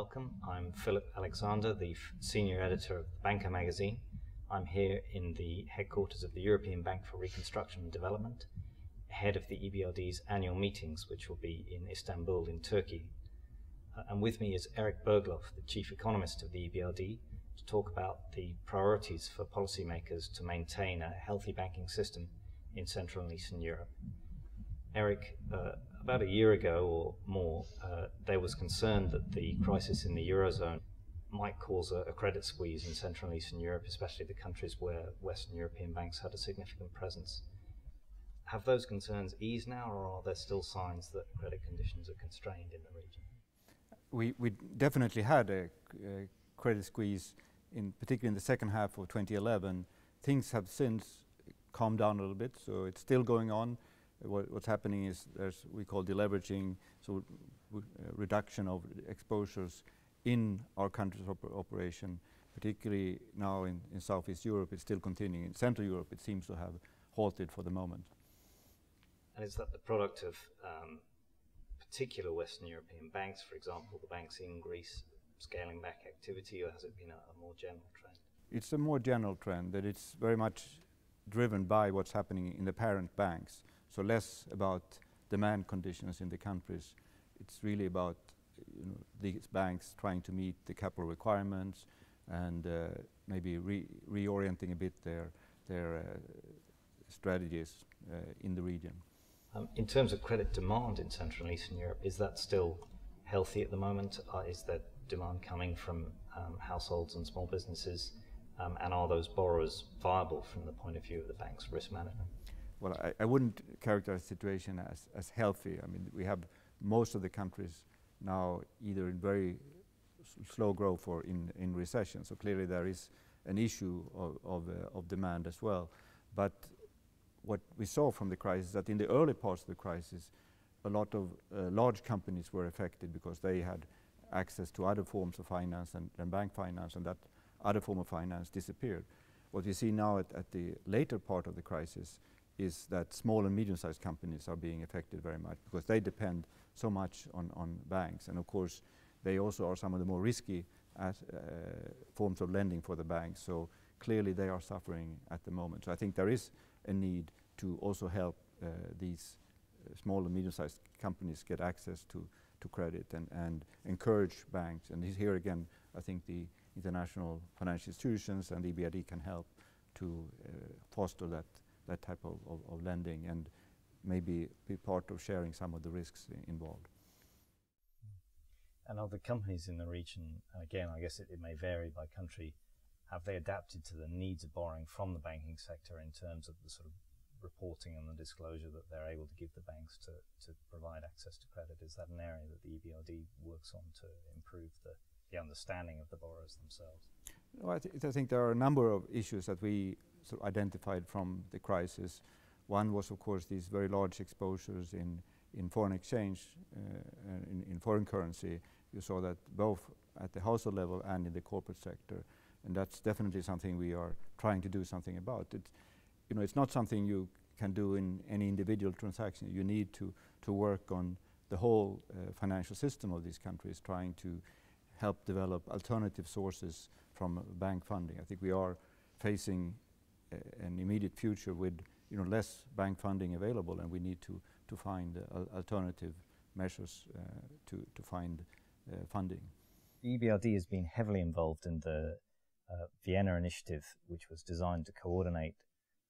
welcome. I'm Philip Alexander, the senior editor of Banker magazine. I'm here in the headquarters of the European Bank for Reconstruction and Development, ahead of the EBRD's annual meetings, which will be in Istanbul in Turkey. Uh, and with me is Erik Berglof, the chief economist of the EBRD, to talk about the priorities for policymakers to maintain a healthy banking system in Central and Eastern Europe. Erik, uh, about a year ago or more, uh, there was concern that the crisis in the Eurozone might cause a, a, credit squeeze in Central and Eastern Europe, especially the countries where Western European banks had a significant presence. Have those concerns eased now, or are there still signs that credit conditions are constrained in the region? We, we definitely had a, a credit squeeze, in particularly in the second half of 2011. Things have since calmed down a little bit, so it's still going on what, what's happening is there's we call deleveraging, so uh, reduction of exposures in our country's op operation, particularly now in, in Southeast Europe, it's still continuing. In Central Europe, it seems to have halted for the moment. And is that the product of um, particular Western European banks, for example, the banks in Greece scaling back activity, or has it been a, a more general trend? It's a more general trend that it's very much driven by what's happening in the parent banks. So less about demand conditions in the countries. It's really about you know, these banks trying to meet the capital requirements and uh, maybe re reorienting a bit their, their uh, strategies uh, in the region. Um, in terms of credit demand in Central and Eastern Europe, is that still healthy at the moment? Uh, is that demand coming from um, households and small businesses? Um, and are those borrowers viable from the point of view of the bank's risk management? Well, I, I, wouldn't characterize the situation as, as healthy. I mean, we have most of the countries now either in very slow growth or in, in recession. So clearly there is an issue of, of, uh, of, demand as well. But what we saw from the crisis that in the early parts of the crisis, a lot of uh, large companies were affected because they had access to other forms of finance and, and bank finance, and that other form of finance disappeared. What we see now at, at the later part of the crisis is that small and medium-sized companies are being affected very much because they depend so much on, on banks. And of course, they also are some of the more risky uh, forms of lending for the banks. So clearly they are suffering at the moment. So I think there is a need to also help uh, these uh, small and medium-sized companies get access to, to credit and, and encourage banks. And here again, I think the international financial institutions and the EBRD can help to uh, foster that that type of, of, of lending and maybe be part of sharing some of the risks involved. And other companies in the region, again, I guess it, it, may vary by country, have they adapted to the needs of borrowing from the banking sector in terms of the sort of reporting and the disclosure that they're able to give the banks to, to provide access to credit? Is that an area that the EBRD works on to improve the, the understanding of the borrowers themselves? Well, I, th I think there are a number of issues that we sort of identified from the crisis. One was, of course, these very large exposures in, in foreign exchange, uh, in, in, foreign currency. You saw that both at the household level and in the corporate sector. And that's definitely something we are trying to do something about. It, you know, it's not something you can do in any individual transaction. You need to, to work on the whole uh, financial system of these countries, trying to help develop alternative sources from bank funding. I think we are facing an immediate future with you know, less bank funding available, and we need to, to find uh, alternative measures uh, to, to find uh, funding. The EBRD has been heavily involved in the uh, Vienna initiative, which was designed to coordinate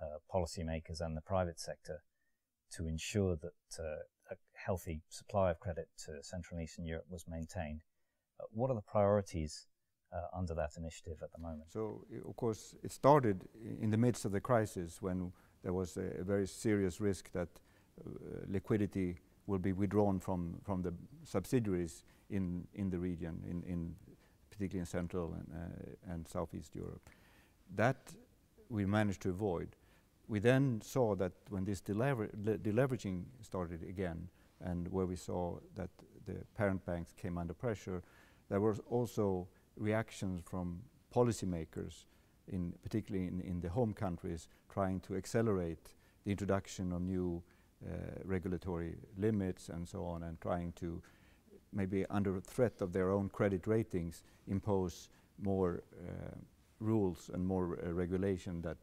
uh, policymakers and the private sector to ensure that uh, a healthy supply of credit to Central and Eastern Europe was maintained. what are the priorities uh, under that initiative at the moment? So, of course, it started in the midst of the crisis when there was a, a very serious risk that uh, liquidity will be withdrawn from, from the subsidiaries in, in the region, in, in particularly in Central and, uh, and Southeast Europe. That we managed to avoid. We then saw that when this delever deleveraging started again, and where we saw that the parent banks came under pressure, there was also reactions from policymakers, in particularly in, in the home countries, trying to accelerate the introduction of new uh, regulatory limits and so on, and trying to maybe under threat of their own credit ratings, impose more uh, rules and more uh, regulation that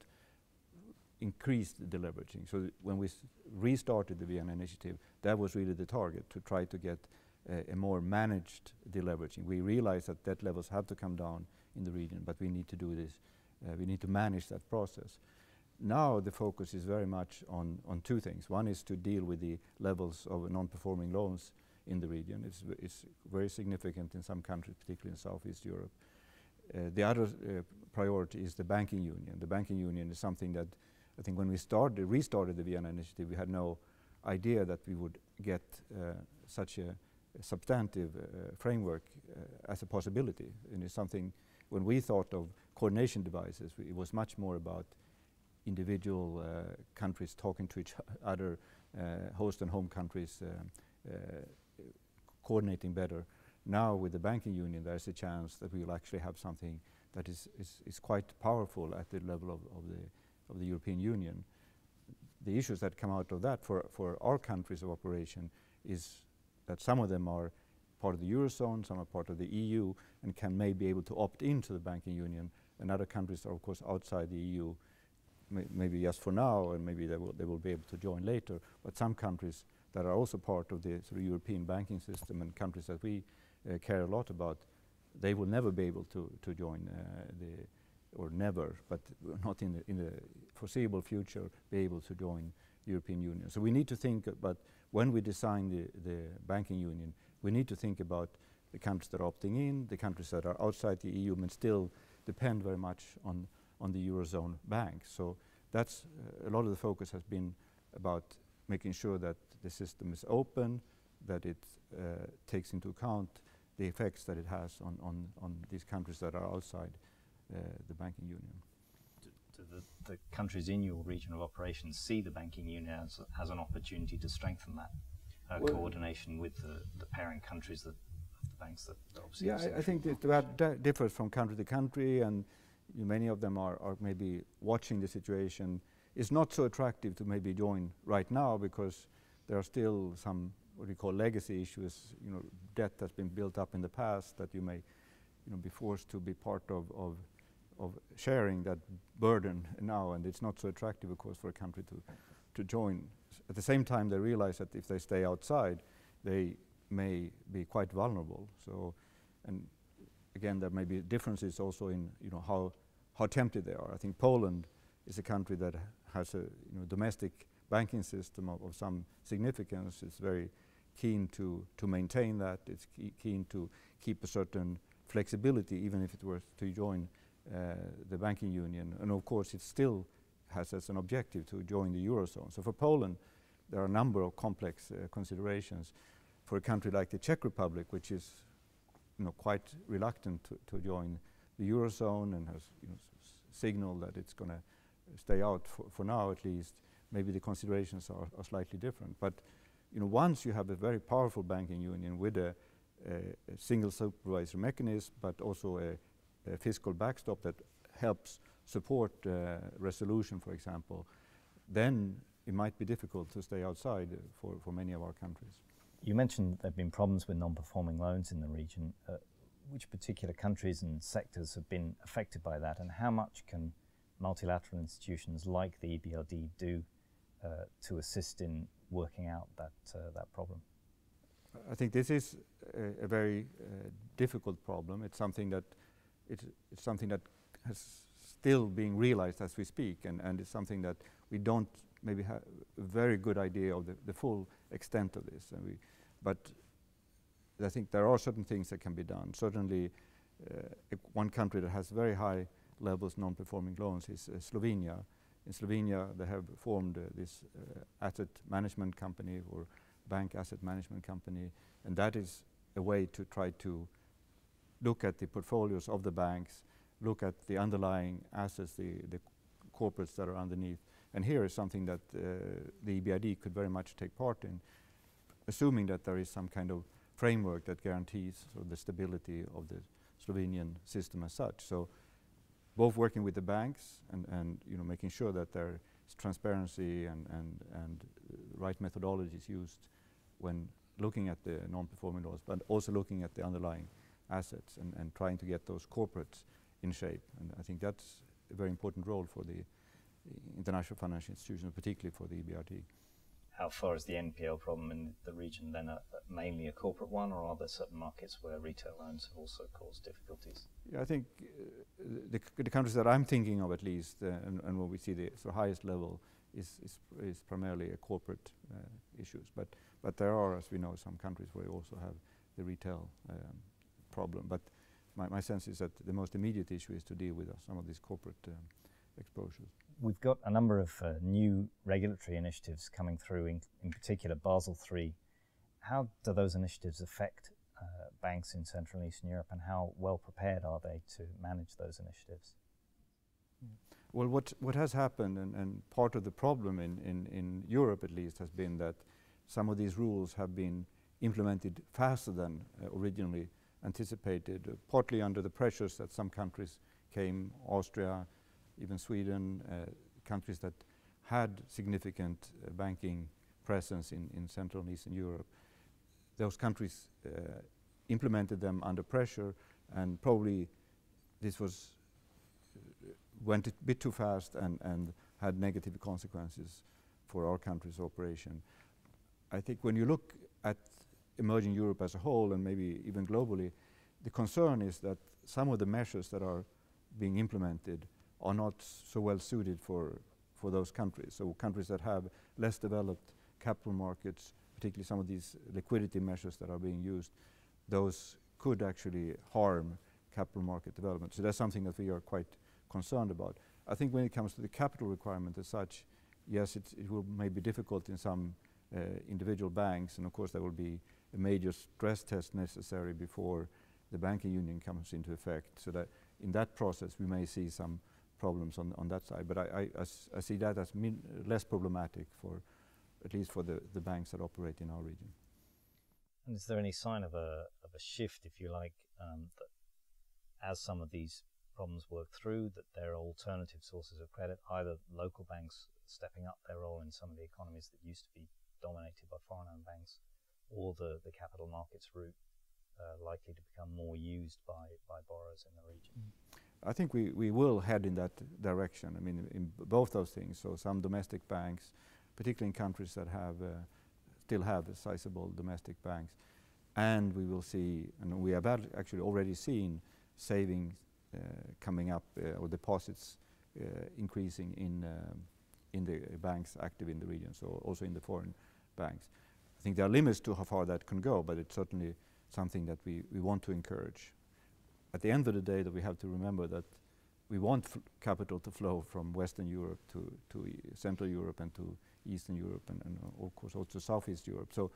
increased the deleveraging. So when we restarted the Vienna Initiative, that was really the target, to try to get a more managed deleveraging. We realize that debt levels have to come down in the region, but we need to do this. Uh, we need to manage that process. Now the focus is very much on, two things. One is to deal with the levels of non-performing loans in the region. It's, very significant in some countries, particularly in Southeast Europe. Uh, the other uh, priority is the banking union. The banking union is something that I think when we started, restarted the Vienna Initiative, we had no idea that we would get such a substantive uh, framework uh, as a possibility. And it's something, when we thought of coordination devices, it was much more about individual uh, countries talking to each other, host and home countries coordinating better. Now with the banking union, there's a chance that we will actually have something that is, is, is quite powerful at the level of, of, the, of the European Union. The issues that come out of that for, for our countries of operation is that some of them are part of the Eurozone, some are part of the EU, and can maybe be able to opt into the banking union, and other countries are of course outside the EU, May maybe just for now, and maybe they will, they will be able to join later, but some countries that are also part of the sort of European banking system and countries that we uh, care a lot about, they will never be able to, to join uh, the, or never, but not in the, in the foreseeable future, be able to join European Union. So we need to think about when we design the, the banking union, we need to think about the countries that are opting in, the countries that are outside the EU, and still depend very much on, on the Eurozone banks. So that's uh, a lot of the focus has been about making sure that the system is open, that it uh, takes into account the effects that it has on, on, on these countries that are outside uh, the banking union. The, the, countries in your region of operations see the banking union as, as an opportunity to strengthen that uh, well coordination with the, the parent countries that, of the banks that obviously Yeah, I, I, think that, that differs from country to country and many of them are, are maybe watching the situation. It's not so attractive to maybe join right now because there are still some what we call legacy issues, you know, debt that's been built up in the past that you may, you know, be forced to be part of, of, of sharing that burden now, and it's not so attractive, of course, for a country to, to join. At the same time, they realize that if they stay outside, they may be quite vulnerable. So, and again, there may be differences also in, you know, how, how tempted they are. I think Poland is a country that has a, you know, domestic banking system of, of some significance It's very keen to, to maintain that. It's keen to keep a certain flexibility, even if it were to join the banking union. And of course, it still has as an objective to join the Eurozone. So for Poland, there are a number of complex uh, considerations. For a country like the Czech Republic, which is you know, quite reluctant to, to join the Eurozone and has you know, signaled that it's going to stay out for, for now at least, maybe the considerations are, are, slightly different. But you know, once you have a very powerful banking union with a, a, a single supervisor mechanism, but also a, fiscal backstop that helps support uh, resolution, for example, then it might be difficult to stay outside for, for many of our countries. You mentioned there have been problems with non-performing loans in the region. Uh, which particular countries and sectors have been affected by that, and how much can multilateral institutions like the EBRD do uh, to assist in working out that, uh, that problem? I think this is a, a very uh, difficult problem. It's something that it's, it's, something that has still being realized as we speak, and, and it's something that we don't maybe have a very good idea of the, the full extent of this. And we, but I think there are certain things that can be done. Certainly, uh, one country that has very high levels non-performing loans is uh, Slovenia, in Slovenia, they have formed uh, this uh, asset management company or bank asset management company, and that is a way to try to look at the portfolios of the banks, look at the underlying assets, the, the corporates that are underneath. And here is something that uh, the EBRD could very much take part in, assuming that there is some kind of framework that guarantees sort of the stability of the Slovenian system as such. So both working with the banks and, and you know, making sure that there is transparency and, and, and right methodologies used when looking at the non-performing loans, but also looking at the underlying assets and, and trying to get those corporates in shape. And I think that's a very important role for the international financial institutions, particularly for the EBRD. How far is the NPL problem in the region then a, a mainly a corporate one, or are there certain markets where retail loans have also caused difficulties? Yeah, I think uh, the, the, countries that I'm thinking of, at least, uh, and, and, where we see the so highest level, is, is, is primarily a corporate uh, issues. But but there are, as we know, some countries where you also have the retail um, problem. But my, my sense is that the most immediate issue is to deal with uh, some of these corporate um, exposures. We've got a number of uh, new regulatory initiatives coming through, in, in particular Basel III. How do those initiatives affect uh, banks in Central and Eastern Europe, and how well prepared are they to manage those initiatives? Well, what, what has happened, and, and part of the problem in, in, in Europe at least, has been that some of these rules have been implemented faster than uh, originally anticipated, uh, partly under the pressures that some countries came, Austria, even Sweden, uh, countries that had significant uh, banking presence in, in Central and Eastern Europe. Those countries uh, implemented them under pressure and probably this was uh, went a bit too fast and, and had negative consequences for our country's operation. I think when you look at emerging Europe as a whole and maybe even globally, the concern is that some of the measures that are being implemented are not so well suited for, for those countries. So countries that have less developed capital markets, particularly some of these liquidity measures that are being used, those could actually harm capital market development. So that's something that we are quite concerned about. I think when it comes to the capital requirement as such, yes, it will may be difficult in some uh, individual banks, and of course there will be a major stress test necessary before the banking union comes into effect. So that in that process we may see some problems on, on that side. But I, I, I see that as less problematic for, at least for the, the banks that operate in our region. And is there any sign of a, of a shift, if you like, um, that as some of these problems work through, that there are alternative sources of credit, either local banks stepping up their role in some of the economies that used to be dominated by foreign-owned banks, or the, the capital markets route uh, likely to become more used by, by borrowers in the region? Mm. I think we, we will head in that direction. I mean, in both those things. So some domestic banks, particularly in countries that have uh, still have sizable domestic banks, and we will see, and we have actually already seen savings uh, coming up uh, or deposits uh, increasing in um, in the banks active in the region. So also in the foreign banks. I think there are limits to how far that can go, but it's certainly something that we, we want to encourage at the end of the day that we have to remember that we want capital to flow from Western Europe to, to Central Europe and to Eastern Europe and, and uh, of course also Southeast Europe. So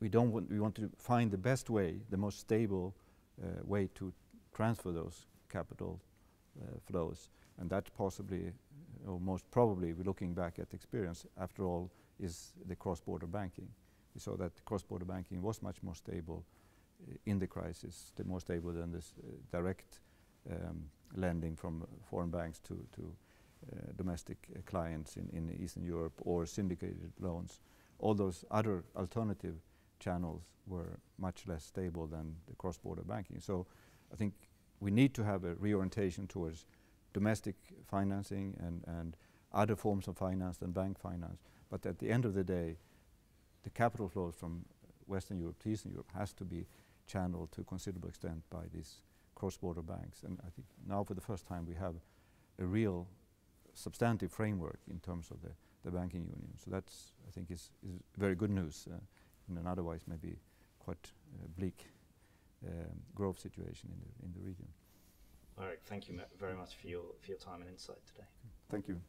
we don't want, we want to find the best way, the most stable uh, way to transfer those capital uh, flows. And that possibly, or most probably, we're looking back at experience, after all, is the cross-border banking. We saw that cross-border banking was much more stable in the crisis, the more stable than this uh, direct um, lending from foreign banks to, to uh, domestic uh, clients in, in Eastern Europe or syndicated loans. All those other alternative channels were much less stable than the cross-border banking. So I think we need to have a reorientation towards domestic financing and, and other forms of finance than bank finance. But at the end of the day, the capital flows from Western Europe to Eastern Europe has to be channeled to a considerable extent by these cross-border banks. And I think now for the first time we have a real substantive framework in terms of the, the banking union. So that's, I think, is, is very good news uh, in an otherwise maybe quite uh, bleak um, growth situation in the, in the region. All right, thank you very much for your, for your time and insight today. Thank you.